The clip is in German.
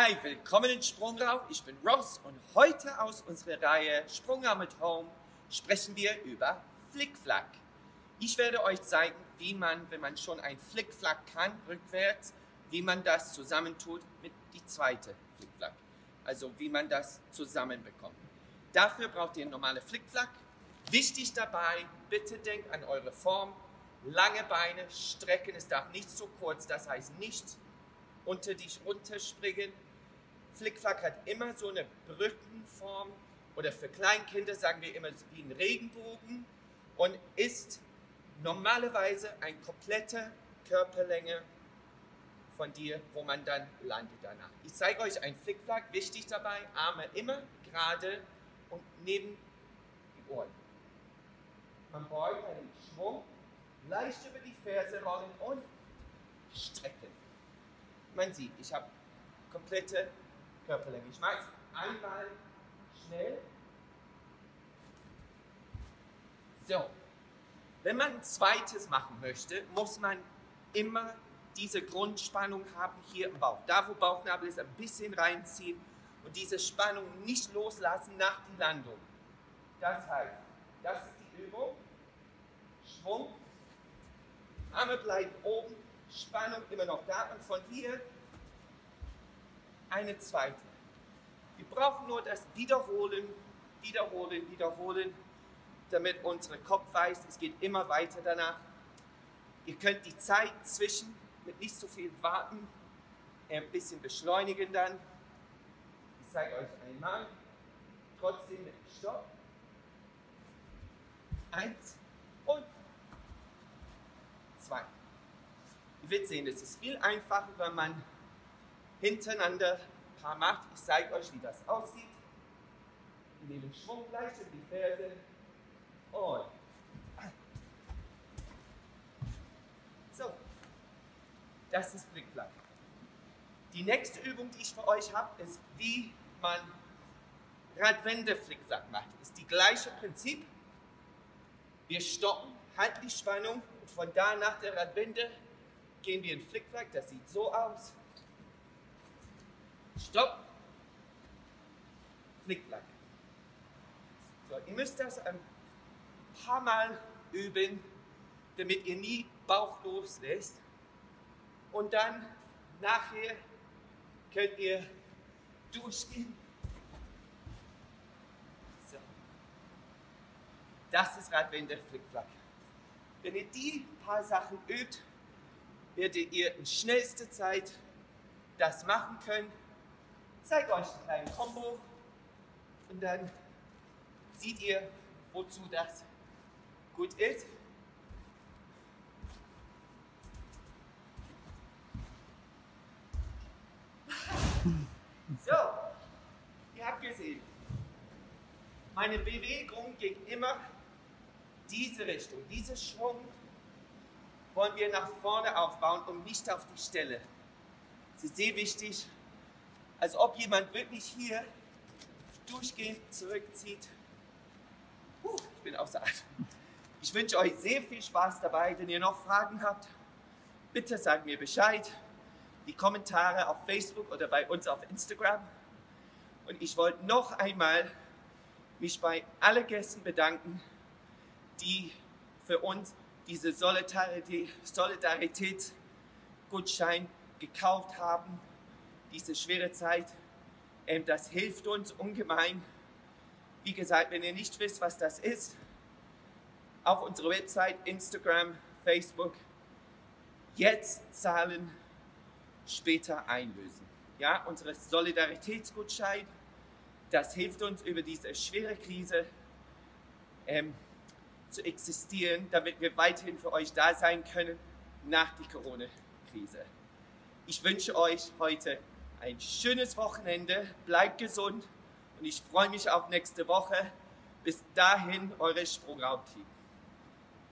Hi, willkommen in Sprungraum. Ich bin Ross und heute aus unserer Reihe Sprungraum at Home sprechen wir über Flickflack. Ich werde euch zeigen, wie man, wenn man schon ein Flickflack kann, rückwärts, wie man das zusammentut mit die zweite Flickflack. Also wie man das zusammenbekommt. Dafür braucht ihr normale Flickflack. Wichtig dabei, bitte denkt an eure Form. Lange Beine strecken, es darf nicht zu kurz, das heißt nicht unter dich runterspringen. Flickflack hat immer so eine Brückenform oder für Kleinkinder sagen wir immer wie ein Regenbogen und ist normalerweise eine komplette Körperlänge von dir, wo man dann landet danach. Ich zeige euch einen Flickflack, wichtig dabei, Arme immer gerade und neben die Ohren. Man braucht einen Schwung, leicht über die Ferse rollen und strecken man sieht, ich habe komplette Körperlänge. Ich es einmal schnell. So, wenn man ein zweites machen möchte, muss man immer diese Grundspannung haben hier im Bauch. Da, wo Bauchnabel ist, ein bisschen reinziehen und diese Spannung nicht loslassen nach der Landung. Das heißt, das ist die Übung. Schwung, Arme bleiben oben, Spannung immer noch da und von hier eine zweite. Wir brauchen nur das Wiederholen, Wiederholen, Wiederholen, damit unser Kopf weiß, es geht immer weiter danach. Ihr könnt die Zeit zwischen mit nicht so viel warten, ein bisschen beschleunigen dann. Ich zeige euch einmal, trotzdem mit Stopp. Eins und zwei. Ihr werdet sehen, es ist viel einfacher, wenn man hintereinander ein paar macht. Ich zeige euch, wie das aussieht. Wir nehmen Schwung gleich in die Ferse und so. Das ist Blickflack. Die nächste Übung, die ich für euch habe, ist, wie man Radwende-Flickflack macht. Ist die gleiche Prinzip. Wir stoppen, halten die Spannung und von da nach der Radwende gehen wir in Flickflack. Das sieht so aus. Stopp. Flickflack. So, ihr müsst das ein paar Mal üben, damit ihr nie Bauch loslässt. Und dann nachher könnt ihr durchgehen. So. Das ist Radwende Flickflack. Wenn ihr die paar Sachen übt, werdet ihr in schnellster Zeit das machen können. Zeige euch einen kleinen Combo und dann seht ihr, wozu das gut ist. So, ihr habt gesehen, meine Bewegung ging immer diese Richtung, diese Schwung wollen wir nach vorne aufbauen und nicht auf die Stelle. Es ist sehr wichtig, als ob jemand wirklich hier durchgehend zurückzieht. Puh, ich bin außer Atem. Ich wünsche euch sehr viel Spaß dabei. Wenn ihr noch Fragen habt, bitte sagt mir Bescheid. Die Kommentare auf Facebook oder bei uns auf Instagram. Und ich wollte noch einmal mich bei allen Gästen bedanken, die für uns diese Solidaritätsgutschein gekauft haben, diese schwere Zeit. Ähm, das hilft uns ungemein. Wie gesagt, wenn ihr nicht wisst, was das ist, auf unserer Website, Instagram, Facebook, jetzt zahlen, später einlösen. Ja, unsere Solidaritätsgutschein, das hilft uns über diese schwere Krise. Ähm, zu existieren, damit wir weiterhin für euch da sein können nach der Corona-Krise. Ich wünsche euch heute ein schönes Wochenende, bleibt gesund und ich freue mich auf nächste Woche. Bis dahin, eure Sprungraumteam.